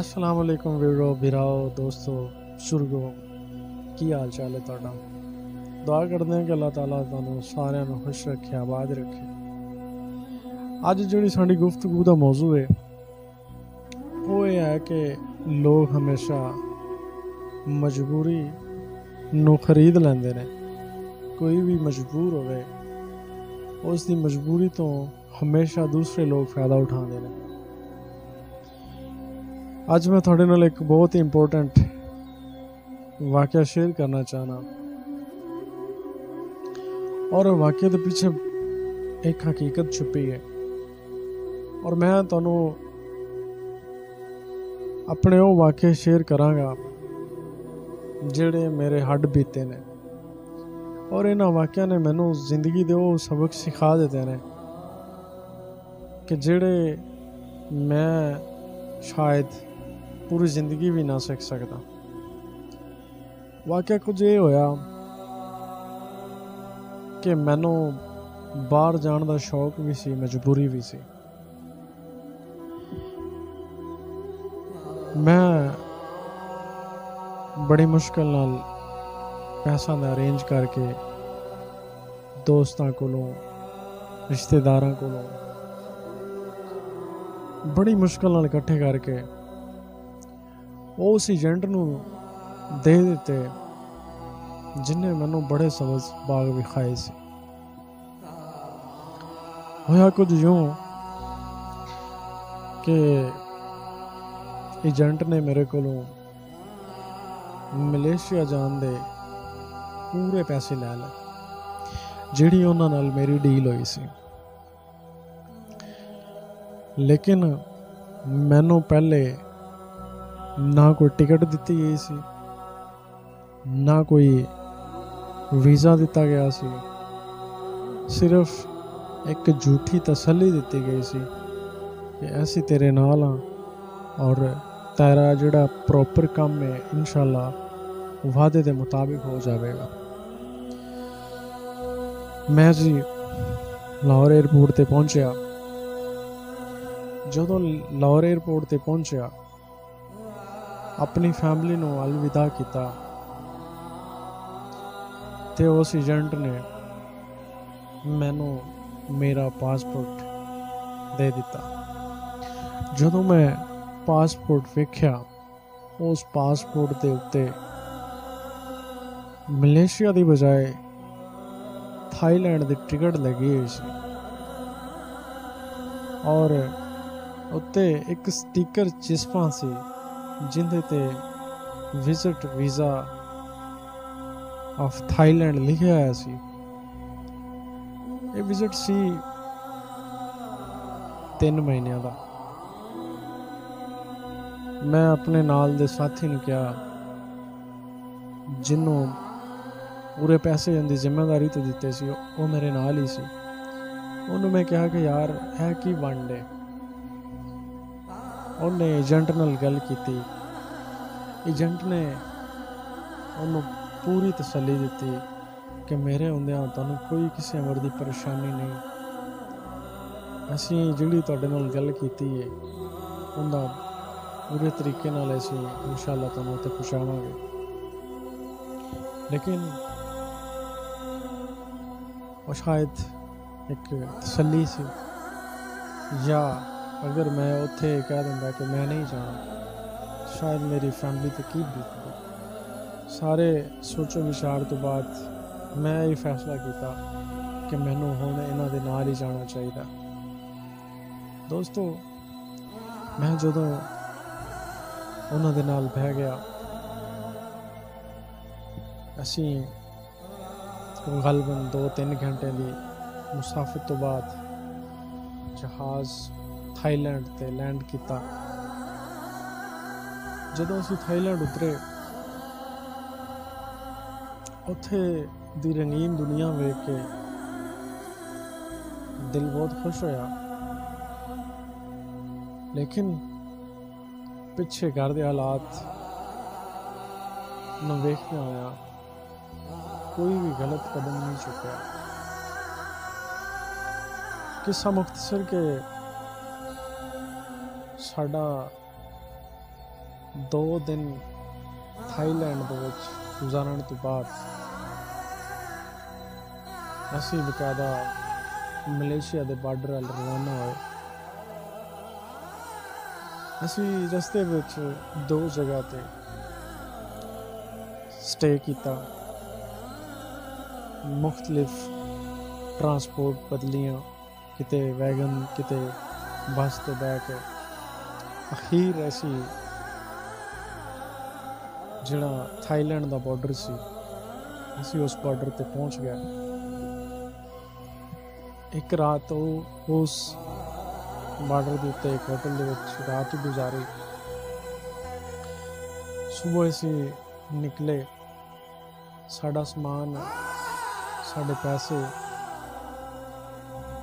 ਅਸਲਾਮ ਵਾਲੇਕੁਮ ਵੀਰੋ ਵੀਰਾਓ ਦੋਸਤੋ ਬਜ਼ੁਰਗੋ ਕੀ ਹਾਲ ਚਾਲ ਹੈ ਤੁਹਾਡਾ ਦੁਆ ਕਰਦੇ ਹਾਂ ਕਿ ਅੱਲਾਹ ਤਾਲਾ ਤੁਹਾਨੂੰ ਸਾਰਿਆਂ ਨੂੰ ਖੁਸ਼ ਰੱਖੇ ਆਬਾਦ ਰੱਖੇ ਅੱਜ ਜਿਹੜੀ ਸਾਡੀ ਗੁਫ਼ਤਗੂ ਦਾ ਮੌਜੂ ਹੈ ਉਹ ਇਹ ਹੈ ਕਿ ਲੋਕ ਹਮੇਸ਼ਾ ਮਜਬੂਰੀ ਨੂੰ ਖਰੀਦ ਲੈਂਦੇ ਨੇ ਕੋਈ ਵੀ ਮਜਬੂਰ ਹੋਵੇ ਉਸ ਦੀ ਮਜਬੂਰੀ ਤੋਂ ਹਮੇਸ਼ਾ ਦੂਸਰੇ ਲੋਕ ਫਾਇਦਾ ਉਠਾਉਂਦੇ ਨੇ ਅੱਜ ਮੈਂ ਤੁਹਾਡੇ ਨਾਲ ਇੱਕ ਬਹੁਤ ਹੀ ਇੰਪੋਰਟੈਂਟ ਵਾਕਿਆ ਸ਼ੇਅਰ ਕਰਨਾ ਚਾਹਨਾ। ਔਰ ਵਾਕਿਆ ਦੇ ਪਿੱਛੇ ਇੱਕ ਹਕੀਕਤ ਛੁਪੀ ਹੈ। ਔਰ ਮੈਂ ਤੁਹਾਨੂੰ ਆਪਣੇ ਉਹ ਵਾਕਿਆ ਸ਼ੇਅਰ ਕਰਾਂਗਾ, ਜਿਹੜੇ ਮੇਰੇ ਹੱਡ ਬੀਤੇ ਨੇ। ਔਰ ਇਹਨਾਂ ਵਾਕਿਆ ਨੇ ਮੈਨੂੰ ਜ਼ਿੰਦਗੀ ਦੇ ਉਹ ਸਬਕ ਸਿਖਾ ਦਿੱਤੇ ਨੇ ਕਿ ਜਿਹੜੇ ਮੈਂ ਸ਼ਾਇਦ ਪੂਰੀ ਜ਼ਿੰਦਗੀ ਵੀ ਨਾ ਸਿੱਖ ਸਕਦਾ। ਵਾਕਿਆ ਕੁਝ ਇਹ ਹੋਇਆ ਕਿ ਮੈਨੂੰ ਬਾਹਰ ਜਾਣ ਦਾ ਸ਼ੌਕ ਵੀ ਸੀ, ਮਜਬੂਰੀ ਵੀ ਸੀ। ਮੈਂ ਬੜੀ ਮੁਸ਼ਕਲ ਨਾਲ ਪੈਸਾ ਦਾ ਅਰੇਂਜ ਕਰਕੇ ਦੋਸਤਾਂ ਕੋਲੋਂ, ਰਿਸ਼ਤੇਦਾਰਾਂ ਕੋਲੋਂ ਬੜੀ ਮੁਸ਼ਕਲ ਨਾਲ ਇਕੱਠੇ ਕਰਕੇ ਉਹ ਉਸ ਏਜੰਟ ਨੂੰ ਦੇ ਦਿੱਤੇ, ਜਿਨੇ ਮੈਨੂੰ ਬੜੇ ਸਬਜ਼ ਬਾਗ ਵਿਖਾਏ ਸੀ। ਹੋਇਆ ਕੁਝ ਯੂੰ ਕਿ ਏਜੰਟ ਨੇ ਮੇਰੇ ਕੋਲੋਂ ਮਲੇਸ਼ੀਆ ਜਾਣ ਦੇ ਪੂਰੇ ਪੈਸੇ ਲੈ ਲਏ, ਜਿਹੜੀ ਉਹਨਾਂ ਨਾਲ ਮੇਰੀ ਡੀਲ ਹੋਈ ਸੀ। ਲੇਕਿਨ ਮੈਨੂੰ ਪਹਿਲੇ ਨਾ ਕੋਈ ਟਿਕਟ ਦਿੱਤੀ ਗਈ ਸੀ, ਨਾ ਕੋਈ ਵੀਜ਼ਾ ਦਿੱਤਾ ਗਿਆ ਸੀ। ਸਿਰਫ ਇੱਕ ਝੂਠੀ ਤਸੱਲੀ ਦਿੱਤੀ ਗਈ ਸੀ ਕਿ ਅਸੀਂ ਤੇਰੇ ਨਾਲ ਆ ਔਰ ਤੇਰਾ ਜਿਹੜਾ ਪ੍ਰੋਪਰ ਕੰਮ ਹੈ, ਇਨਸ਼ਾਅੱਲਾ ਵਾਅਦੇ ਦੇ ਮੁਤਾਬਿਕ ਹੋ ਜਾਵੇਗਾ। ਮੈਂ ਜੀ ਲਾਹੌਰ 에ਅਰਪੋਰਟ ਤੇ ਪਹੁੰਚਿਆ। ਜਦੋਂ ਲਾਹੌਰ 에ਅਰਪੋਰਟ ਤੇ ਪਹੁੰਚਿਆ ਆਪਣੀ ਫੈਮਿਲੀ ਨੂੰ ਅਲਵਿਦਾ ਕੀਤਾ ਤੇ ਉਸ ਏਜੰਟ ਨੇ ਮੈਨੂੰ ਮੇਰਾ ਪਾਸਪੋਰਟ ਦੇ ਦਿੱਤਾ। ਜਦੋਂ ਮੈਂ ਪਾਸਪੋਰਟ ਵੇਖਿਆ, ਉਸ ਪਾਸਪੋਰਟ ਦੇ ਉੱਤੇ ਮਲੇਸ਼ੀਆ ਦੀ ਬਜਾਏ ਥਾਈਲੈਂਡ ਦੀ ਟਿਕਟ ਲੱਗੀ ਹੋਈ ਸੀ ਔਰ ਉੱਤੇ ਇੱਕ ਸਟicker ਚਿਸਪਾਂ ਸੀ। ਜਿਹਦੇ ਤੇ ਵਿਜ਼ਿਟ ਵੀਜ਼ਾ ਆਫ ਥਾਈਲੈਂਡ ਲਿਖਿਆ ਹੋਇਆ ਸੀ। ਇਹ ਵਿਜ਼ਿਟ ਸੀ 3 ਮਹੀਨਿਆਂ ਦਾ। ਮੈਂ ਆਪਣੇ ਨਾਲ ਦੇ ਸਾਥੀ ਨੂੰ ਕਿਹਾ, ਜਿੰਨੂੰ ਪੂਰੇ ਪੈਸੇ ਦੀ ਜ਼ਿੰਮੇਵਾਰੀ ਤੇ ਦਿੱਤੇ ਸੀ, ਉਹ ਮੇਰੇ ਨਾਲ ਹੀ ਸੀ। ਉਹਨੂੰ ਮੈਂ ਕਿਹਾ ਕਿ ਯਾਰ ਹੈ ਕੀ ਵੰਡੇ ਉਹਨੇ ਏਜੰਟ ਨਾਲ ਗੱਲ ਕੀਤੀ। ਏਜੰਟ ਨੇ ਉਹਨੂੰ ਪੂਰੀ ਤਸੱਲੀ ਦਿੱਤੀ ਕਿ ਮੇਰੇ ਹੁੰਦਿਆਂ ਤੁਹਾਨੂੰ ਕੋਈ ਕਿਸੇ ਅਮਰ ਦੀ ਪਰੇਸ਼ਾਨੀ ਨਹੀਂ। ਅਸੀਂ ਜਿਹੜੀ ਤੁਹਾਡੇ ਨਾਲ ਗੱਲ ਕੀਤੀ ਹੈ ਉਹਦਾ ਪੂਰੇ ਤਰੀਕੇ ਨਾਲ ਅਸੀਂ ਇਨਸ਼ਾਅੱਲਾ ਤੁਹਾਨੂੰ ਉੱਥੇ ਪਹੁੰਚਾਵਾਂਗੇ। ਲੇਕਿਨ ਉਹ ਸ਼ਾਇਦ ਇੱਕ ਤਸੱਲੀ ਸੀ ਜਾਂ ਅਗਰ ਮੈਂ ਉੱਥੇ ਕਹਿ ਦਿੰਦਾ ਕਿ ਮੈਂ ਨਹੀਂ ਜਾਣਾ, ਸ਼ਾਇਦ ਮੇਰੀ ਫੈਮਿਲੀ ਤੇ ਕੀ ਬੀਤਦੀ ਸਾਰੇ ਸੋਚੋ ਵਿਚਾਰ ਤੋਂ ਬਾਅਦ ਮੈਂ ਇਹ ਫੈਸਲਾ ਕੀਤਾ ਕਿ ਮੈਨੂੰ ਹੁਣ ਇਹਨਾਂ ਦੇ ਨਾਲ ਹੀ ਜਾਣਾ ਚਾਹੀਦਾ। ਦੋਸਤੋ, ਮੈਂ ਜਦੋਂ ਉਹਨਾਂ ਦੇ ਨਾਲ ਬਹਿ ਗਿਆ, ਅਸੀਂ ਗਲਬਨ 2-3 ਘੰਟੇ ਦੀ ਮੁਸਾਫਤ ਤੋਂ ਬਾਅਦ ਜਹਾਜ਼ ਥਾਈਲੈਂਡ ਤੇ ਲੈਂਡ ਕੀਤਾ ਜਦੋਂ ਅਸੀਂ ਥਾਈਲੈਂਡ ਉਤਰੇ ਉੱਥੇ ਦੀ ਰੰਗੀਨ ਦੁਨੀਆ ਵੇਖ ਕੇ ਦਿਲ ਬਹੁਤ ਖੁਸ਼ ਹੋਇਆ ਲੇਕਿਨ ਪਿੱਛੇ ਘਰ ਦੇ ਹਾਲਾਤ ਨੂੰ ਵੇਖਦੇ ਹੋਇਆ ਕੋਈ ਵੀ ਗਲਤ ਕਦਮ ਨਹੀਂ ਚੁੱਕਿਆ ਕਿੱਸਾ ਮੁਖਤਸਰ ਕੇ ਸਾਡਾ ਦੋ ਦਿਨ ਥਾਈਲੈਂਡ ਦੇ ਵਿੱਚ ਗੁਜ਼ਾਰਨ ਤੋਂ ਬਾਅਦ ਅਸੀਂ ਬਕਾਇਦਾ ਮਲੇਸ਼ੀਆ ਦੇ ਬਾਰਡਰ ਵੱਲ ਰਵਾਨਾ ਹੋਏ। ਅਸੀਂ ਰਸਤੇ ਵਿੱਚ ਦੋ ਜਗ੍ਹਾ ਤੇ ਸਟੇ ਕੀਤਾ। ਮੁxtਲਿਫ ਟਰਾਂਸਪੋਰਟ ਬਦਲੀਆਂ, ਕਿਤੇ ਵੈਗਨ, ਕਿਤੇ ਬੱਸ ਤੇ ਬਹਿ ਕੇ। ਅਖੀਰ ਅਸੀਂ ਜਿਹੜਾ ਥਾਈਲੈਂਡ ਦਾ ਬਾਰਡਰ ਸੀ, ਅਸੀਂ ਉਸ ਬਾਰਡਰ ਤੇ ਪਹੁੰਚ ਗਏ। ਇੱਕ ਰਾਤ ਉਹ, ਉਸ ਬਾਰਡਰ ਦੇ ਉੱਤੇ ਇੱਕ ਹੋਟਲ ਦੇ ਵਿੱਚ ਰਾਤ ਗੁਜ਼ਾਰੀ। ਸਵੇਰ ਅਸੀਂ ਨਿਕਲੇ। ਸਾਡਾ ਸਮਾਨ, ਸਾਡੇ ਪੈਸੇ,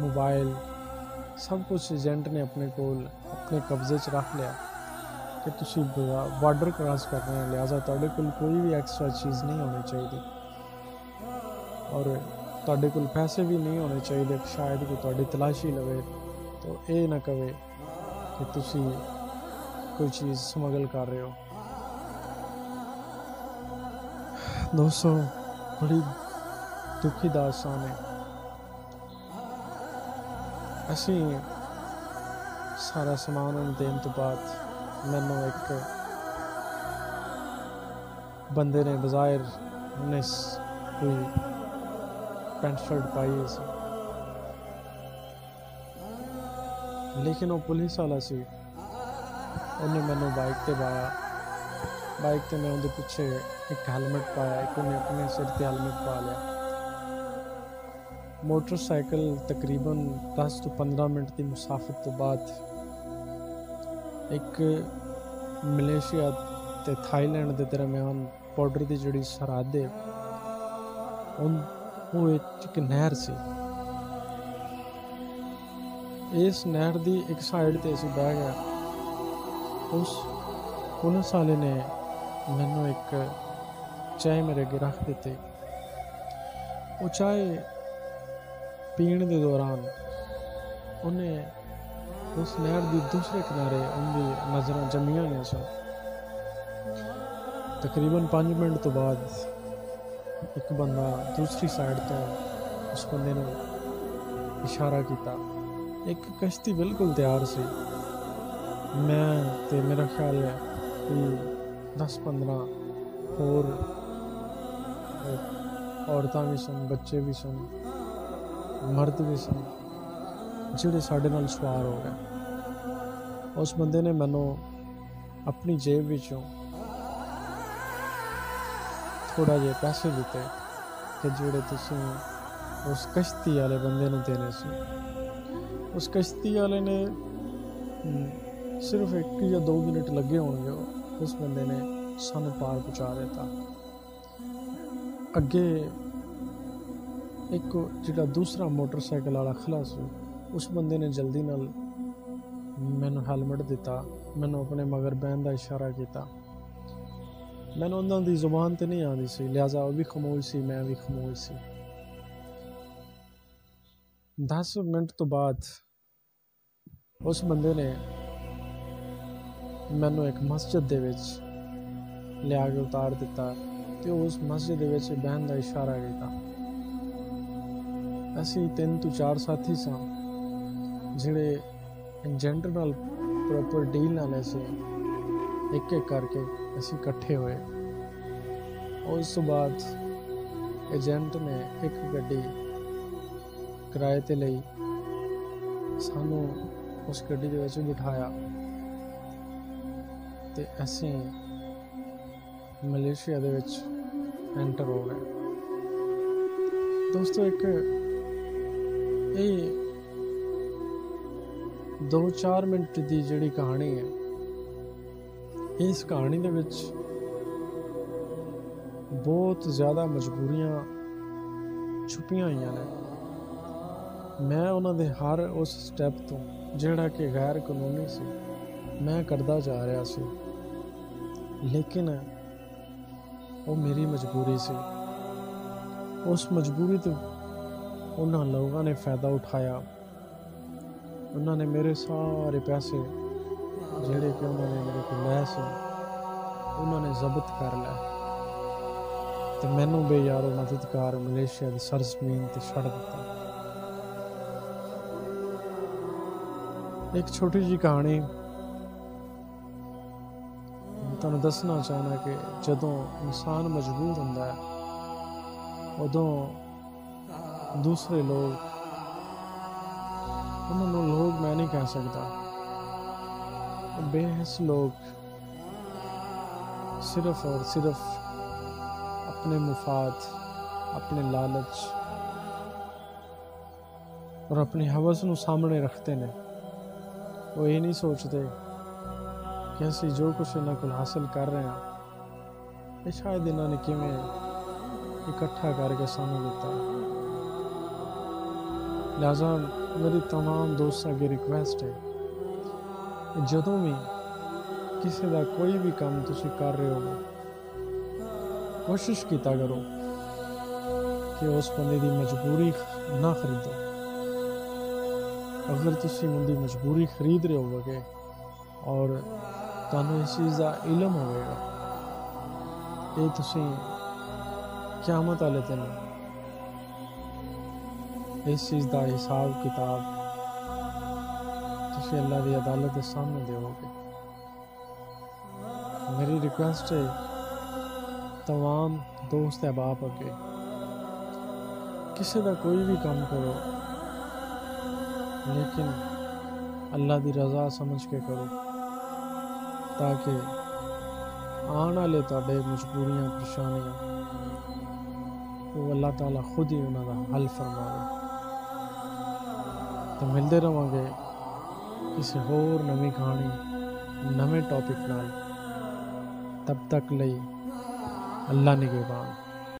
ਮੋਬਾਈਲ, ਸਭ ਕੁਝ ਏਜੰਟ ਨੇ ਆਪਣੇ ਕੋਲ ਆਪਣੇ ਕਬਜ਼ੇ 'ਚ ਰੱਖ ਲਿਆ ਕਿ ਤੁਸੀਂ ਬਾਰਡਰ ਕ੍ਰਾਸ ਕਰਨਾ ਹੈ ਲਿਆਜ਼ਾ ਤੁਹਾਡੇ ਕੋਲ ਕੋਈ ਵੀ ਐਕਸਟਰਾ ਚੀਜ਼ ਨਹੀਂ ਹੋਣੀ ਚਾਹੀਦੀ। ਔਰ ਤੁਹਾਡੇ ਕੋਲ ਪੈਸੇ ਵੀ ਨਹੀਂ ਹੋਣੇ ਚਾਹੀਦੇ, ਸ਼ਾਇਦ ਕਿ ਤੁਹਾਡੀ ਤਲਾਸ਼ੀ ਲਵੇ, ਤਾਂ ਇਹ ਨਾ ਕਵੇ ਕਿ ਤੁਸੀਂ ਕੋਈ ਚੀਜ਼ ਸਮਗਲ ਕਰ ਰਹੇ ਹੋ। ਦੋਸਤੋ, ਬੜੀ ਦੁਖੀ ਦਾਸਤਾਨ ਹੈ। ਅਸੀਂ ਸਾਰਾ ਸਮਾਨ ਉਹਨੂੰ ਦੇਣ ਤੋਂ ਬਾਅਦ ਮੈਨੂੰ ਇੱਕ ਬੰਦੇ ਨੇ ਬਜ਼ਾਇਰ ਉਹਨੇ ਕੋਈ ਪੈਂਟ ਸ਼ਰਟ ਪਾਈ ਸੀ। ਲੇਕਿਨ ਉਹ ਪੁਲਿਸ ਵਾਲਾ ਸੀ। ਉਹਨੇ ਮੈਨੂੰ ਬਾਈਕ ਤੇ ਪਾਇਆ। ਬਾਈਕ ਤੇ ਮੈਂ ਉਹਦੇ ਪਿੱਛੇ ਇੱਕ ਹੈਲਮਟ ਪਾਇਆ, ਇੱਕ ਉਹਨੇ ਆਪਣੇ ਸਿਰ ਤੇ ਹੈਲਮਟ ਪਾ ਲਿਆ। ਮੋਟਰਸਾਈਕਲ ਤਕਰੀਬਨ 10 ਤੋਂ 15 ਮਿੰਟ ਦੀ ਮੁਸਾਫਤ ਤੋਂ ਬਾਅਦ ਇੱਕ ਮਲੇਸ਼ੀਆ ਤੇ ਥਾਈਲੈਂਡ ਦੇ ਦਰਮਿਆਨ ਬਾਰਡਰ ਦੀ ਜਿਹੜੀ ਸਰਹੱਦ ਹੈ ਉਹ ਇੱਕ ਨਹਿਰ ਸੀ। ਇਸ ਨਹਿਰ ਦੀ ਇੱਕ ਸਾਈਡ ਤੇ ਅਸੀਂ ਬਹਿ ਗਏ। ਉਸ, ਪੁਲਿਸ ਵਾਲੇ ਨੇ ਮੈਨੂੰ ਇੱਕ ਚਾਹ ਮੇਰੇ ਅੱਗੇ ਰੱਖ ਦਿੱਤੀ। ਉਹ ਚਾਹ ਪੀਣ ਦੇ ਦੌਰਾਨ ਉਹਨੇ ਉਸ ਨਹਿਰ ਦੀ ਦੂਸਰੇ ਕਿਨਾਰੇ ਉਹਦੀ ਨਜ਼ਰਾਂ ਜੰਮੀਆਂ ਹੋਈਆਂ ਸਨ। ਤਕਰੀਬਨ 5 ਮਿੰਟ ਤੋਂ ਬਾਅਦ ਇੱਕ ਬੰਦਾ ਦੂਸਰੀ ਸਾਈਡ ਤੋਂ ਉਸ ਬੰਦੇ ਨੂੰ ਇਸ਼ਾਰਾ ਕੀਤਾ। ਇੱਕ ਕਸ਼ਤੀ ਬਿਲਕੁਲ ਤਿਆਰ ਸੀ। ਮੈਂ ਤੇ ਮੇਰਾ ਖਿਆਲ ਹੈ ਕਿ 10-15 ਹੋਰ ਔਰਤਾਂ ਵੀ ਸਨ, ਬੱਚੇ ਵੀ ਸਨ, ਮਰਦ ਵੀ ਸਨ। ਜਿਹੜੇ ਸਾਡੇ ਨਾਲ ਸਵਾਰ ਹੋ ਗਏ ਉਸ ਬੰਦੇ ਨੇ ਮੈਨੂੰ ਆਪਣੀ ਜੇਬ ਵਿੱਚੋਂ ਥੋੜਾ ਜਿਹਾ ਪੈਸੇ ਦਿੱਤੇ ਕਿ ਜਿਹੜੇ ਤੁਸੀਂ ਉਸ ਕਸ਼ਤੀ ਵਾਲੇ ਬੰਦੇ ਨੂੰ ਦੇਣੇ ਸੀ। ਉਸ ਕਸ਼ਤੀ ਵਾਲੇ ਨੇ ਸਿਰਫ 1 ਜਾਂ 2 ਮਿੰਟ ਲੱਗੇ ਹੋਣਗੇ, ਉਸ ਬੰਦੇ ਨੇ ਸਾਨੂੰ ਪਾਰ ਪਹੁੰਚਾ ਦਿੱਤਾ। ਅੱਗੇ ਇੱਕ ਜਿਹੜਾ ਦੂਸਰਾ ਮੋਟਰਸਾਈਕਲ ਵਾਲਾ ਖਲਾ ਸੀ ਉਸ ਬੰਦੇ ਨੇ ਜਲਦੀ ਨਾਲ ਮੈਨੂੰ ਹੈਲਮਟ ਦਿੱਤਾ, ਮੈਨੂੰ ਆਪਣੇ ਮਗਰ ਬਹਿਣ ਦਾ ਇਸ਼ਾਰਾ ਕੀਤਾ। ਮੈਨੂੰ ਉਹਨਾਂ ਦੀ ਜ਼ੁਬਾਨ ਤੇ ਨਹੀਂ ਆਉਂਦੀ ਸੀ ਲਿਆਜ਼ਾ ਉਹ ਵੀ ਖਮੋਸ਼ ਸੀ, ਮੈਂ ਵੀ ਖਮੋਸ਼ ਸੀ। 10 ਮਿੰਟ ਤੋਂ ਬਾਅਦ ਉਸ ਬੰਦੇ ਨੇ ਮੈਨੂੰ ਇੱਕ ਮਸਜਿਦ ਦੇ ਵਿੱਚ ਲਿਆ ਕੇ ਉਤਾਰ ਦਿੱਤਾ ਤੇ ਉਸ ਮਸਜਿਦ ਦੇ ਵਿੱਚ ਬਹਿਣ ਦਾ ਇਸ਼ਾਰਾ ਕੀਤਾ। ਅਸੀਂ ਤਿੰਨ ਤੋਂ ਚਾਰ ਸਾਥੀ ਸਾਂ। ਜਿਹੜੇ ਏਜੰਟ ਨਾਲ ਪ੍ਰੋਪਰ ਡੀਲ ਨਾਲ ਸੀ ਇੱਕ ਇੱਕ ਕਰਕੇ ਅਸੀਂ ਇਕੱਠੇ ਹੋਏ। ਉਸ ਤੋਂ ਬਾਅਦ ਏਜੰਟ ਨੇ ਇੱਕ ਗੱਡੀ ਕਿਰਾਏ ਤੇ ਲਈ। ਸਾਨੂੰ ਉਸ ਗੱਡੀ ਦੇ ਵਿੱਚ ਬਿਠਾਇਆ। ਤੇ ਅਸੀਂ ਮਲੇਸ਼ੀਆ ਦੇ ਵਿੱਚ ਐਂਟਰ ਹੋ ਗਏ। ਦੋਸਤੋ, ਇੱਕ ਇਹ 2-4 ਮਿੰਟ ਦੀ ਜਿਹੜੀ ਕਹਾਣੀ ਹੈ, ਇਸ ਕਹਾਣੀ ਦੇ ਵਿੱਚ ਬਹੁਤ ਜ਼ਿਆਦਾ ਮਜਬੂਰੀਆਂ ਛੁਪੀਆਂ ਹੋਈਆਂ ਨੇ। ਮੈਂ ਉਹਨਾਂ ਦੇ ਹਰ ਉਸ ਸਟੈਪ ਤੋਂ, ਜਿਹੜਾ ਕਿ ਗੈਰ ਕਾਨੂੰਨੀ ਸੀ, ਮੈਂ ਕਰਦਾ ਜਾ ਰਿਹਾ ਸੀ। ਲੇਕਿਨ ਉਹ ਮੇਰੀ ਮਜਬੂਰੀ ਸੀ। ਉਸ ਮਜਬੂਰੀ ਤੋਂ ਉਹਨਾਂ ਲੋਕਾਂ ਨੇ ਫਾਇਦਾ ਉਠਾਇਆ। ਉਹਨਾਂ ਨੇ ਮੇਰੇ ਸਾਰੇ ਪੈਸੇ ਜਿਹੜੇ ਕਿ ਉਹਨਾਂ ਨੇ ਮੇਰੇ ਕੋਲ ਲੈ ਸੀ, ਉਹਨਾਂ ਨੇ ਜ਼ਬਤ ਕਰ ਲਿਆ ਤੇ ਮੈਨੂੰ ਬੇਯਾਰੋ ਮਦਦਗਾਰ ਮਲੇਸ਼ੀਆ ਦੀ ਸਰਜ਼ਮੀਨ ਤੇ ਛੱਡ ਦਿੱਤਾ। ਇੱਕ ਛੋਟੀ ਜੀ ਕਹਾਣੀ ਤੁਹਾਨੂੰ ਦੱਸਣਾ ਚਾਹਣਾ ਕਿ ਜਦੋਂ ਇਨਸਾਨ ਮਜਬੂਰ ਹੁੰਦਾ ਹੈ, ਉਦੋਂ ਦੂਸਰੇ ਲੋਕ ਉਹਨਾਂ ਨੂੰ ਲੋਕ ਮੈਂ ਨਹੀਂ ਕਹਿ ਸਕਦਾ ਉਹ ਬੇਹਸ ਲੋਕ ਸਿਰਫ ਔਰ ਸਿਰਫ ਆਪਣੇ ਮੁਫਾਦ ਆਪਣੇ ਲਾਲਚ ਔਰ ਆਪਣੀ ਹਵਸ ਨੂੰ ਸਾਹਮਣੇ ਰੱਖਦੇ ਨੇ ਉਹ ਇਹ ਨਹੀਂ ਸੋਚਦੇ ਕਿ ਅਸੀਂ ਜੋ ਕੁਝ ਇਹਨਾਂ ਕੋਲ ਹਾਸਲ ਕਰ ਰਹੇ ਹਾਂ ਇਹ ਸ਼ਾਇਦ ਇਹਨਾਂ ਨੇ ਕਿਵੇਂ ਇਕੱਠਾ ਕਰਕੇ ਸਾਨੂੰ ਦਿੱਤਾ ਲਿਹਾਜ਼ਾ ਮੇਰੀ तमाम ਦੋਸਤਾਂ ਅੱਗੇ ਰਿਕੁਐਸਟ ਹੈ ਕਿ ਜਦੋਂ ਵੀ ਕਿਸੇ ਦਾ ਕੋਈ ਵੀ ਕੰਮ ਤੁਸੀਂ ਕਰ ਰਹੇ ਹੋ ਕੋਸ਼ਿਸ਼ ਕੀਤਾ ਕਰੋ ਕਿ ਉਸ ਬੰਦੇ ਦੀ ਮਜਬੂਰੀ ਨਾ ਖਰੀਦੋ ਅਗਰ ਤੁਸੀਂ ਉਹਦੀ ਮਜਬੂਰੀ ਖਰੀਦ ਰਹੇ ਹੋਵੋਗੇ ਔਰ ਤੁਹਾਨੂੰ ਇਸ ਚੀਜ਼ ਦਾ ਇਲਮ ਹੋਵੇਗਾ ਇਹ ਤੁਸੀਂ ਕਿਆਮਤ ਵਾਲੇ ਦਿਨ इस चीज़ का हिसाब किताब तुम अल्लाह की अदालत के सामने दोगे मेरी रिक्वेस्ट है तमाम दोस्त अहबाब अगे किसी का कोई भी काम करो लेकिन अल्लाह की रजा समझ के करो ताकि आने वाले थोड़े मजबूरियाँ परेशानियाँ वो अल्लाह ताला खुद ही उन्होंने हल फरमा ਤੇ ਮਿਲਦੇ ਰਵਾਂਗੇ ਕਿਸੇ ਹੋਰ ਨਵੀਂ ਕਹਾਣੀ, ਨਵੇਂ ਟੌਪਿਕ ਨਾਲ। ਤਬ ਤੱਕ ਲਈ ਅੱਲਾ ਨਿਗਹਿਬਾਨ।